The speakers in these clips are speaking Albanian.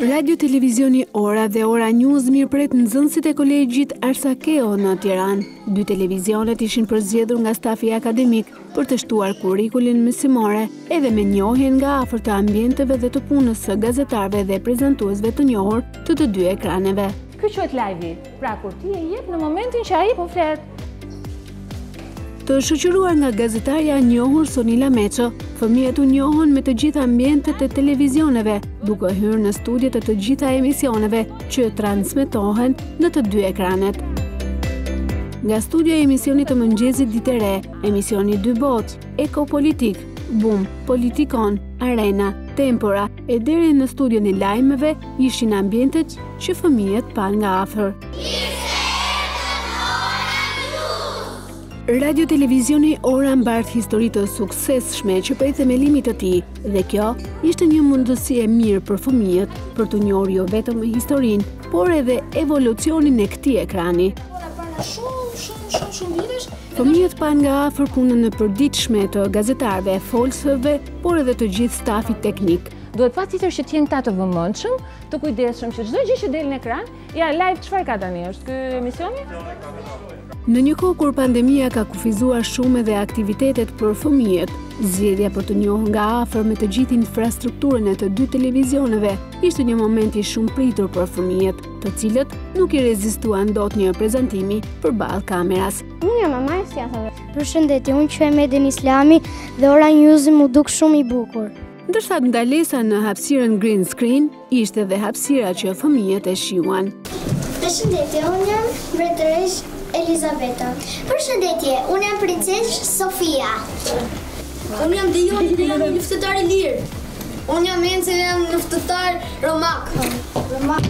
Radio Televizioni Ora dhe Ora News mirëpret nxënësit e kolegjit Arsakeo në Tiranë. Dy televizionet ishin përzgjedhur nga stafi akademik për të shtuar kurikulin mësimor edhe me njohjen nga afër të ambienteve dhe të punës së gazetarëve dhe prezantuesve të njohur të të dy ekraneve. Kjo quhet live-i, pra kur ti e jep në momentin që ai po flet. Të shoqëruar nga gazetarja e njohur Sonila Meço, fëmijët u njohën me të gjitha ambientet e televizioneve, duke hyrë në studiot e të gjitha emisioneve që transmetohen në të dy ekranet. Nga studioja e emisionit të mëngjesit Ditë e Re, emisioni dy botë, ekopolitik, bum, politikon, arena, tempora, E deri në studion e lajmeve ishin ambientet që fëmijët panë nga afër. Radio Televizioni Ora mbart histori të suksesshme që prej themelimit të tij dhe kjo ishte një mundësi e mirë për fëmijët për të njohur jo vetëm historinë, por edhe evolucionin e këtij ekrani. Ora para shumë shumë shumë shumë vitesh Fëmijët panë nga afër punën e përditshme të gazetarëve, folësve, por edhe të gjithë stafit teknik. Duhet patjetër që të jenë ata të vëmendshëm, të kujdesshëm, që çdo gjë që del në ekran, ja, live, çfarë ka tani, është ky emisioni? Në një kohë kur pandemia ka kufizuar shumë edhe aktivitetet për fëmijët, zgjedhja për t'u njohur nga afër me të gjithë infrastrukturën e të dy televizioneve, ishte një moment i shumëpritur për fëmijët. të cilët nuk i rezistuan dot një prezantimi përballë kamerës. Unë jam mama e shtjatëve. Përshëndetje, unë quhem Eden Islami dhe Ora News-i m'u duk shumë i bukur. Ndërsa ndalesa në hapësirën green screen, ishte dhe hapësira që fëmijët e shijuan. Përshëndetje, unë jam mbretëreshë Elizabeta. Përshëndetje, unë jam princeshë Sofia. Unë jam Dejoni dhe jam një luftëtar i lirë. Unë jam Enci dhe jam një luftëtar romak. Romak.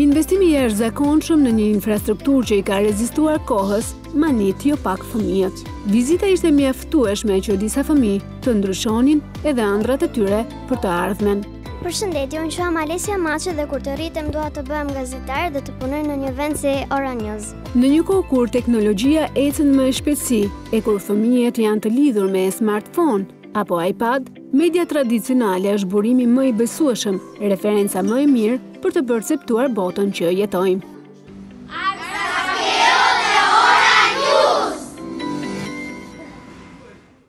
Investimi i jashtëzakonshëm në një infrastrukturë që i ka rezistuar kohës, mahniti jo pak fëmijët. Vizita ishte mjaftueshme që disa fëmijë të ndryshonin edhe ëndrrat e tyre për të ardhmen. Përshëndetje, unë quhem Alesia Maçe dhe kur të rritem dua të bëhem gazetare dhe të punoj në një vend si Ora News. Në një kohë kur teknologjia ecën me shpejtësi e kur fëmijët janë të lidhur me smartphone apo iPad, media tradicionale është burimi më i besueshëm, referenca më e mirë për të perceptuar botën që jetojmë.